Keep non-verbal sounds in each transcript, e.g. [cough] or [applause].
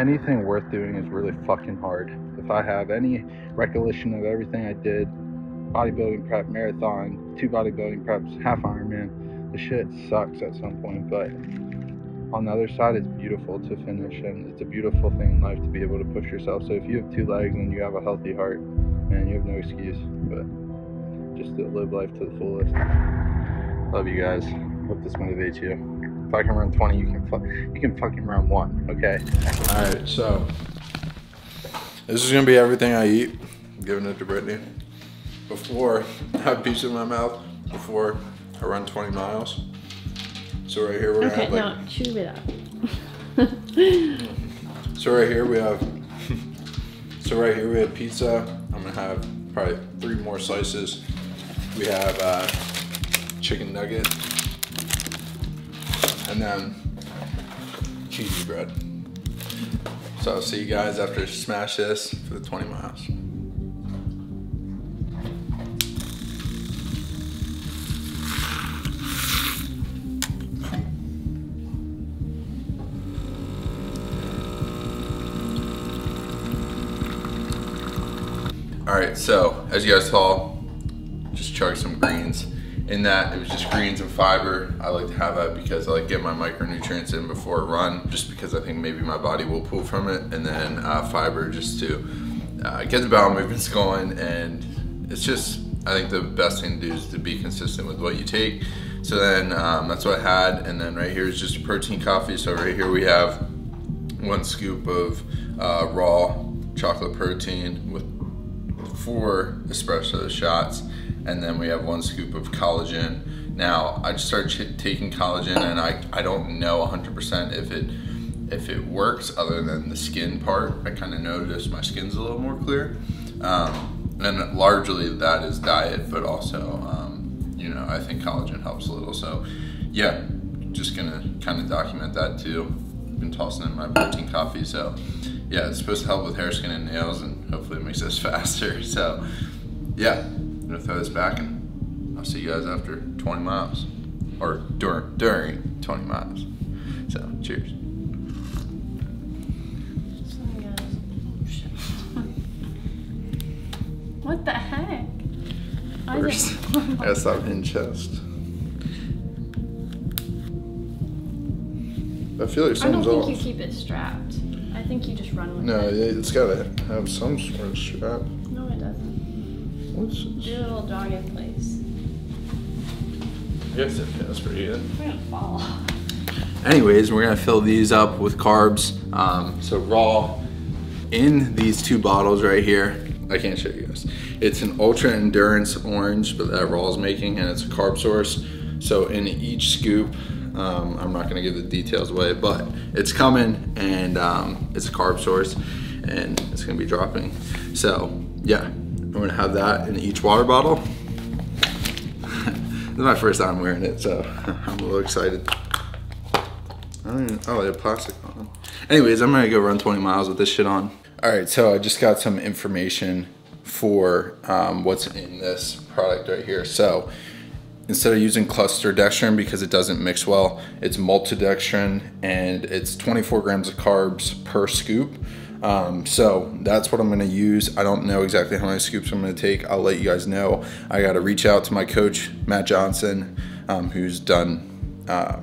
anything worth doing is really fucking hard. If I have any recollection of everything I did, bodybuilding prep, marathon, two bodybuilding preps, half Ironman, the shit sucks at some point, but on the other side, it's beautiful to finish, and it's a beautiful thing in life to be able to push yourself. So if you have two legs and you have a healthy heart, man, you have no excuse. But just to live life to the fullest. Love you guys. Hope this motivates you. If I can run 20, you can fu- you can fucking run one. Okay. All right, so this is gonna be everything I eat. I'm giving it to Brittany. Before [laughs] I have pizza in my mouth, before I run 20 miles. So right here we're gonna Okay, have like no, chew it up. [laughs] So right here we have. [laughs] so right here we have pizza. I'm gonna have probably three more slices. We have uh, chicken nugget, and then cheesy bread. So I'll see you guys after smash this for the 20 miles. All right, so as you guys saw, just chugged some greens. In that, it was just greens and fiber. I like to have that because I like get my micronutrients in before a run, just because I think maybe my body will pull from it, and then uh, fiber just to uh, get the bowel movements going. And it's just, I think the best thing to do is to be consistent with what you take. So then um, that's what I had, and then right here is just a protein coffee. So right here we have one scoop of uh, raw chocolate protein with four espresso shots, and then we have one scoop of collagen. Now, I ch- taking collagen, and I, I don't know 100% if it if it works other than the skin part. I kind of noticed my skin's a little more clear, um, and largely that is diet, but also um, you know I think collagen helps a little. So, yeah, just gonna kind of document that too. Been tossing in my protein coffee, so yeah, it's supposed to help with hair, skin, and nails, and hopefully it makes us [laughs] faster. So, yeah, gonna throw this back, and I'll see you guys after 20 miles, or during during 20 miles. So, cheers. Sorry, guys. Shit. what the heck? I First, [laughs] I gotta stop hitting chest. I feel like I don't think off. you keep it strapped. I think you just run with no, it. it's gotta have some sort of strap. No, it. What's Do this? a little jog in place. I guess it feels pretty good. We're gonna fall. Anyways, we're gonna fill these up with carbs. Um, so raw in these two bottles right here. I can't show you guys. It's an ultra endurance orange, but that raw is making, and it's a carb source. So in each scoop, um, I'm not gonna give the details away, but it's coming, and um, it's a carb source, and it's gonna be dropping. So yeah, I'm gonna have that in each water bottle. [laughs] this is my first time wearing it, so [laughs] I'm a little excited. Even, oh, they have plastic on. them. Anyways, I'm gonna go run 20 miles with this shit on. All right, so I just got some information for um, what's in this product right here. So instead of using cluster dextrin because it doesn't mix well, it's maltodextrin and it's 24 grams of carbs per scoop. Um, so that's what I'm gonna use. I don't know exactly how many scoops I'm gonna take. I'll let you guys know. I gotta reach out to my coach, Matt Johnson, um, who's done uh,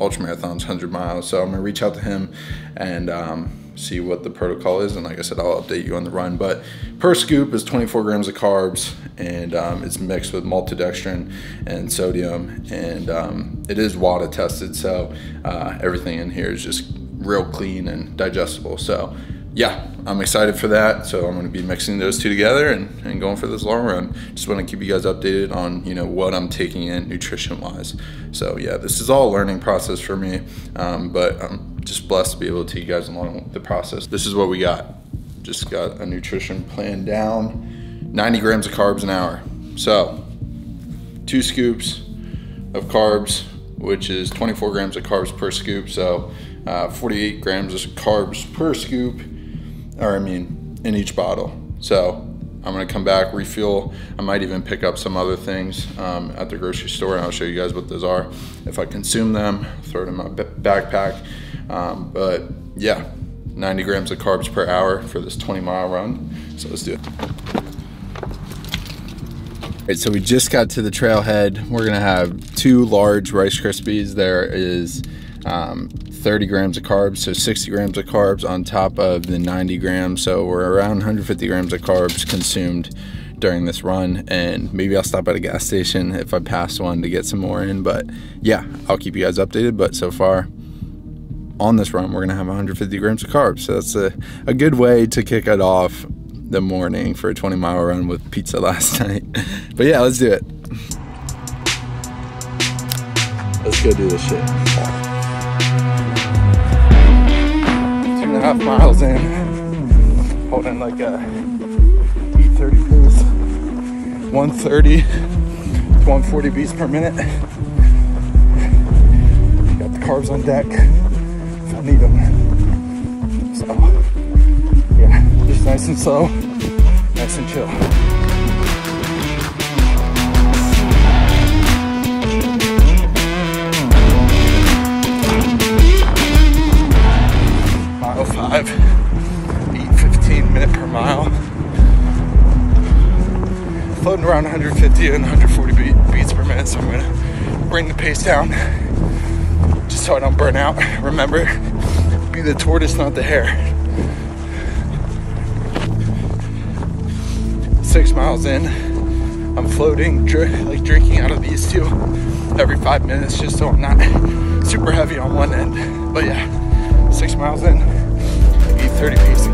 ultra marathons, 100 miles. So I'm gonna reach out to him and um, see what the protocol is. And like I said, I'll update you on the run. But per scoop is 24 grams of carbs, and um, it's mixed with maltodextrin and sodium, and um, it is WADA tested. So uh, everything in here is just real clean and digestible. So yeah, I'm excited for that. So I'm going to be mixing those two together and, and going for this long run. Just want to keep you guys updated on you know what I'm taking in nutrition wise. So yeah, this is all a learning process for me, um, but I'm just blessed to be able to take you guys along the process. This is what we got. Just got a nutrition plan down. 90 grams of carbs an hour. So two scoops of carbs, which is 24 grams of carbs per scoop. So uh, 48 grams of carbs per scoop, or I mean, in each bottle. So I'm gonna come back, refuel. I might even pick up some other things um, at the grocery store, and I'll show you guys what those are. If I consume them, throw it in my backpack. Um, but yeah, 90 grams of carbs per hour for this 20 mile run. So let's do it. All right, so we just got to the trailhead. We're gonna have two large Rice Krispies. There is um, 30 grams of carbs, so 60 grams of carbs on top of the 90 grams. So we're around 150 grams of carbs consumed during this run. And maybe I'll stop at a gas station if I pass one to get some more in. But yeah, I'll keep you guys updated. But so far, on this run, we're gonna have 150 grams of carbs. So that's a, a good way to kick it off the morning for a 20 mile run with pizza [laughs] last night. but yeah, let's do it. Let's go do this shit. Half miles in, holding like a E30 pace, 130 to 140 beats per minute. Got the carbs on deck if I need them. So, yeah, just nice and slow, nice and chill. Around 150 and 140 beat, beats per minute, so I'm gonna bring the pace down just so I don't burn out. Remember, be the tortoise, not the hare. Six miles in, I'm floating, dr- like drinking out of these two every five minutes, just so I'm not super heavy on one end. But yeah, six miles in, eat 30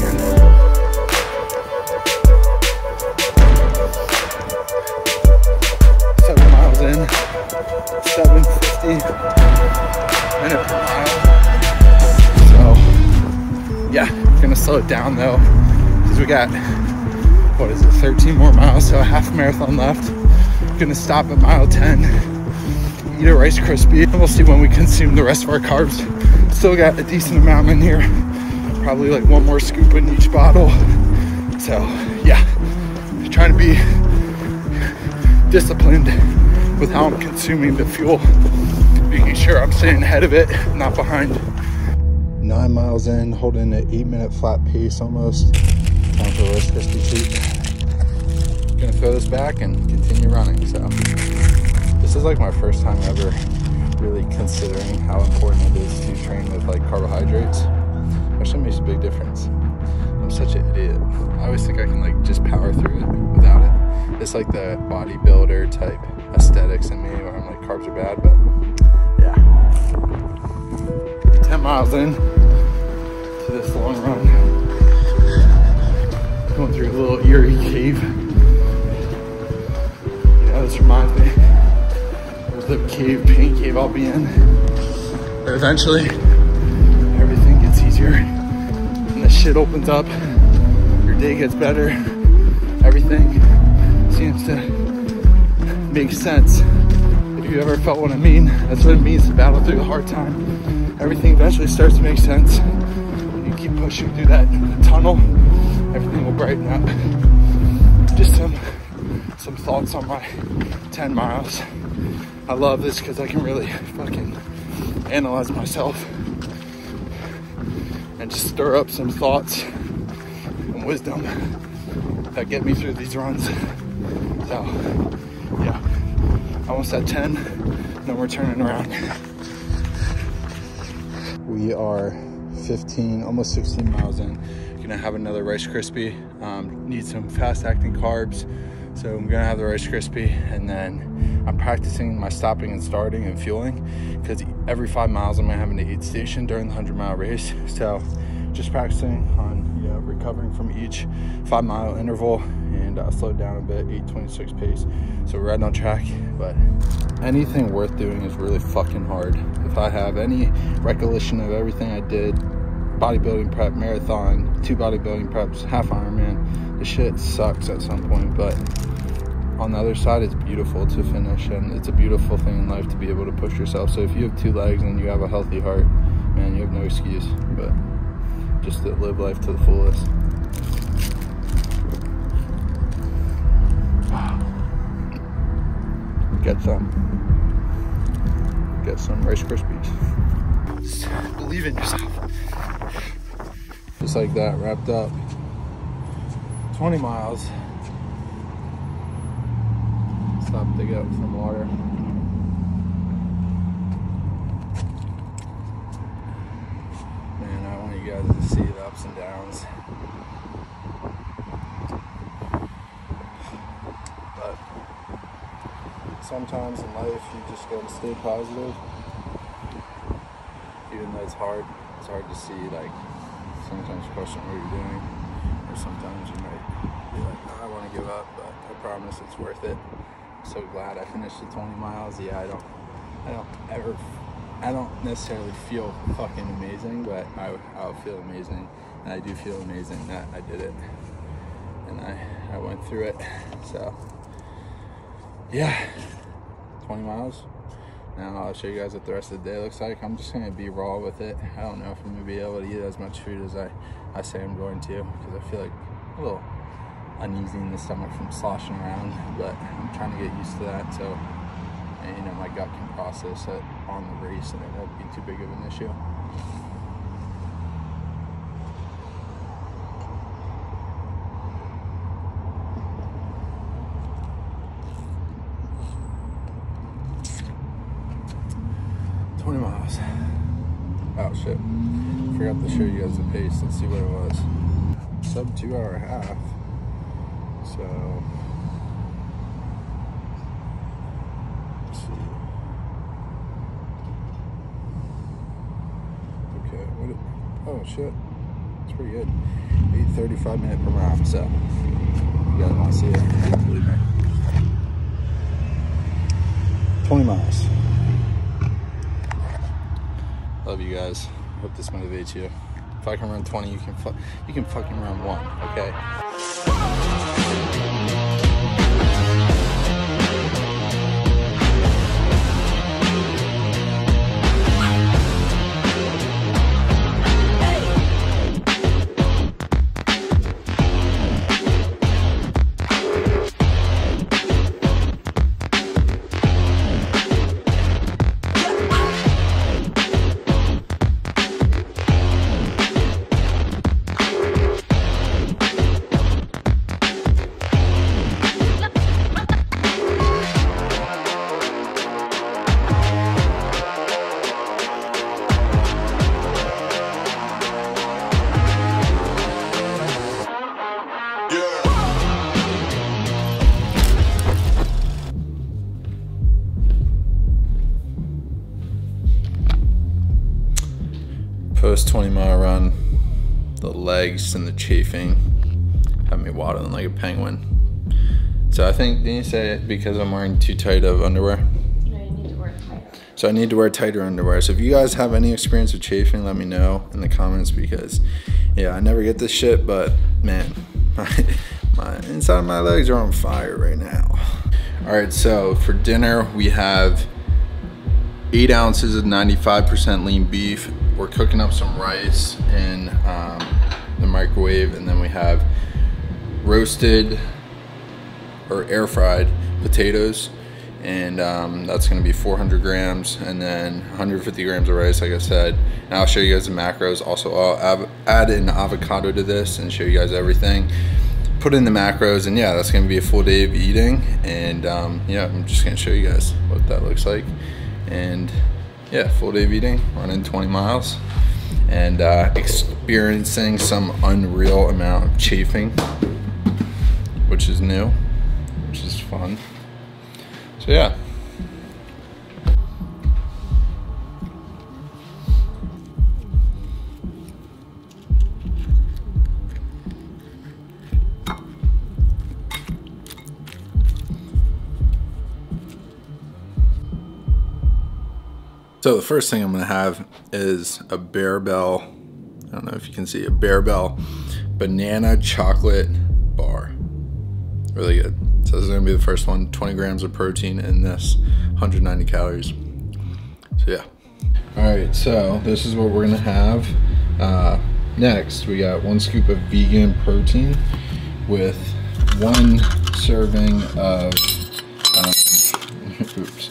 slow it down though, because we got, what is it, 13 more miles, so a half marathon left. Gonna stop at mile 10, eat a Rice Krispie, and we'll see when we consume the rest of our carbs. Still got a decent amount in here, probably like one more scoop in each bottle. So, yeah, trying to be disciplined with how I'm consuming the fuel, making sure I'm staying ahead of it, not behind. Nine miles in, holding an eight minute flat pace almost. Time for a Rice Krispie treat. Gonna throw this back and continue running. So this is like my first time ever really considering how important it is to train with like carbohydrates. Actually makes a big difference. I'm such an idiot. I always think I can like just power through it without it. It's like the bodybuilder type aesthetics in me where I'm like carbs are bad, but 10 miles in to this long run. Going through a little eerie cave. Know, this reminds me of the cave, paint cave I'll be in. But eventually, everything gets easier and the shit opens up. Your day gets better. Everything seems to make sense. If you ever felt what I mean, that's what it means to battle through the hard time. Everything eventually starts to make sense. You keep pushing through that tunnel, everything will brighten up. Just some some thoughts on my 10 miles. I love this because I can really fucking analyze myself and just stir up some thoughts and wisdom that get me through these runs. So, yeah, almost at 10, no more turning around. We are 15, almost 16 miles in. Gonna have another Rice Krispie. Um, need some fast acting carbs. So I'm gonna have the Rice Krispie and then I'm practicing my stopping and starting and fueling because every five miles I'm gonna have an aid station during the 100 mile race. So just practicing on recovering from each five mile interval and uh, slowed down a bit, 826 pace. So we're right on track, but anything worth doing is really fucking hard. If I have any recollection of everything I did, bodybuilding prep, marathon, two bodybuilding preps, half Ironman, the shit sucks at some point, but on the other side, it's beautiful to finish, and it's a beautiful thing in life to be able to push yourself. So if you have two legs and you have a healthy heart, man, you have no excuse. But just to live life to the fullest. Get some. Get some Rice Krispies. Just believe in yourself. just like that, wrapped up. 20 miles. Stop to get some water. Man, I want you guys to see the ups and downs. But sometimes in life, you just gotta stay positive. Even though it's hard, it's hard to see, like, sometimes question what you're doing. Or sometimes you might be like, no, I want to give up, but I promise it's worth it. I'm so glad I finished the 20 miles. Yeah, I don't, I don't ever, I don't necessarily feel fucking amazing, but I, I'll feel amazing, and I do feel amazing that I did it, and I, I went through it. So, yeah, 20 miles. Now I'll show you guys what the rest of the day looks like. I'm just gonna be raw with it. I don't know if I'm gonna be able to eat as much food as I, I say I'm going to because I feel like a little uneasy in the stomach from sloshing around, but I'm trying to get used to that. So, and, you know, my gut can process it on the race, and it won't be too big of an issue. Twenty miles. Oh shit! Forgot to show you guys the pace. Let's see what it was. Sub two hour half. So let's see. Okay, what? It, oh shit, it's pretty good. Eight thirty-five minute per mile. So you guys want to see it? Believe me. Twenty miles. Love you guys. Hope this motivates you. If I can run 20, you can you can fucking run one. Okay. Legs and the chafing have me waddling like a penguin. So I think, didn't you say it because I'm wearing too tight of underwear? No, you need to wear tighter. So I need to wear tighter underwear. So if you guys have any experience with chafing, let me know in the comments because, yeah, I never get this shit, but man, [laughs] my, my inside of my legs are on fire right now. All right, so for dinner we have eight ounces of 95% lean beef. We're cooking up some rice and um, the microwave, and then we have roasted or air fried potatoes, and um, that's gonna be 400 grams, and then 150 grams of rice, like I said. And I'll show you guys the macros. Also, I'll add an avocado to this and show you guys everything. Put in the macros, and yeah, that's gonna be a full day of eating. And um, yeah, I'm just gonna show you guys what that looks like. And yeah, full day of eating, running 20 miles, and uh, experiencing some unreal amount of chafing, which is new, which is fun. So yeah. So the first thing I'm gonna have is a Barebell. I don't know if you can see a Barebell banana chocolate bar. Really good. So this is gonna be the first one. 20 grams of protein in this, 190 calories. So yeah. All right, so this is what we're gonna have. Uh, next, we got one scoop of vegan protein with one serving of, um, [laughs] oops,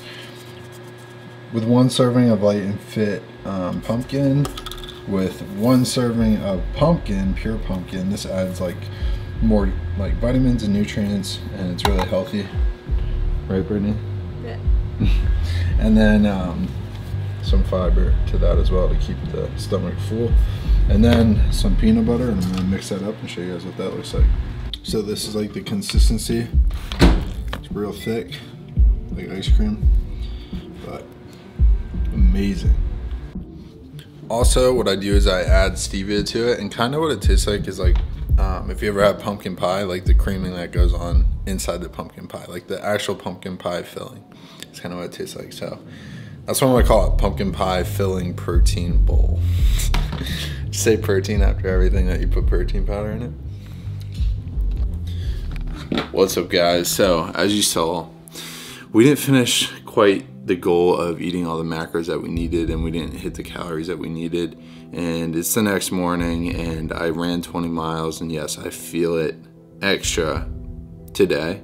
with one serving of light and fit um, pumpkin with one serving of pumpkin, pure pumpkin. This adds like more like vitamins and nutrients, and it's really healthy. Right, Brittany? Yeah. [laughs] and then um, some fiber to that as well to keep the stomach full. And then some peanut butter, and I'm gonna mix that up and show you guys what that looks like. So this is like the consistency. It's real thick, like ice cream, but amazing. Also, what I do is I add stevia to it, and kind of what it tastes like is like um, if you ever have pumpkin pie, like the creaming that goes on inside the pumpkin pie, like the actual pumpkin pie filling. It's kind of what it tastes like. So that's what I'm gonna call it: pumpkin pie filling protein bowl. [laughs] Say protein after everything that you put protein powder in it. What's up, guys? So as you saw, we didn't finish quite the goal of eating all the macros that we needed and we didn't hit the calories that we needed. And it's the next morning and I ran 20 miles and yes I feel it extra today.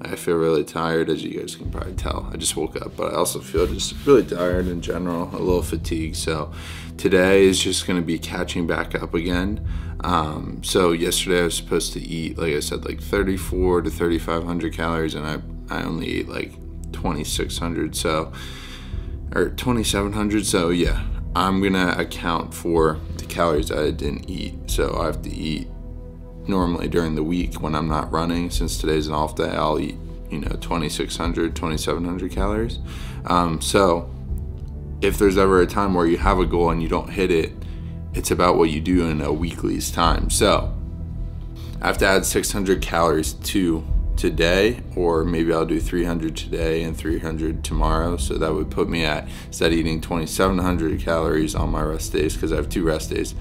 I feel really tired as you guys can probably tell. I just woke up but I also feel just really tired in general a little fatigued. So today is just going to be catching back up again. Um, so yesterday I was supposed to eat like I said like 34 to 3500 calories and I, I only ate like 2600 so or 2700 so yeah. I'm gonna account for the calories i didn't eat so i have to eat normally during the week when i'm not running. Since today's an off day i'll eat you know 2600 2700 calories. Um, so if there's ever a time where you have a goal and you don't hit it it's about what you do in a weekly's time. So i have to add 600 calories to today or maybe I'll do 300 today and 300 tomorrow. So that would put me at instead of eating 2700 calories on my rest days because I have two rest days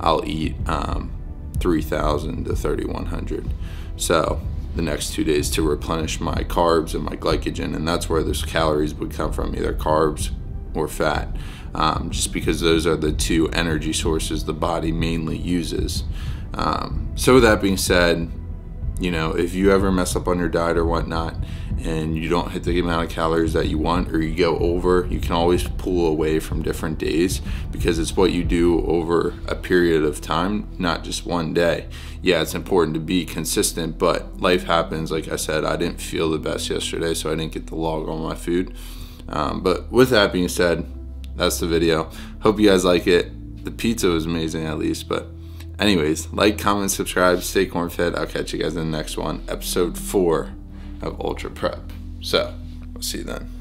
I'll eat um, 3000 to 3100 so the next two days to replenish my carbs and my glycogen and that's where those calories would come from either carbs or fat. Um, just because those are the two energy sources the body mainly uses. Um, so with that being said you know, if you ever mess up on your diet or whatnot and you don't hit the amount of calories that you want or you go over, you can always pull away from different days because it's what you do over a period of time, not just one day. Yeah, it's important to be consistent, but life happens. Like I said, I didn't feel the best yesterday, so I didn't get the log on my food. Um, but with that being said, that's the video. Hope you guys like it. The pizza was amazing, at least, but Anyways, like, comment, subscribe, stay corn fed. I'll catch you guys in the next one, episode four of Ultra Prep. So, we'll see you then.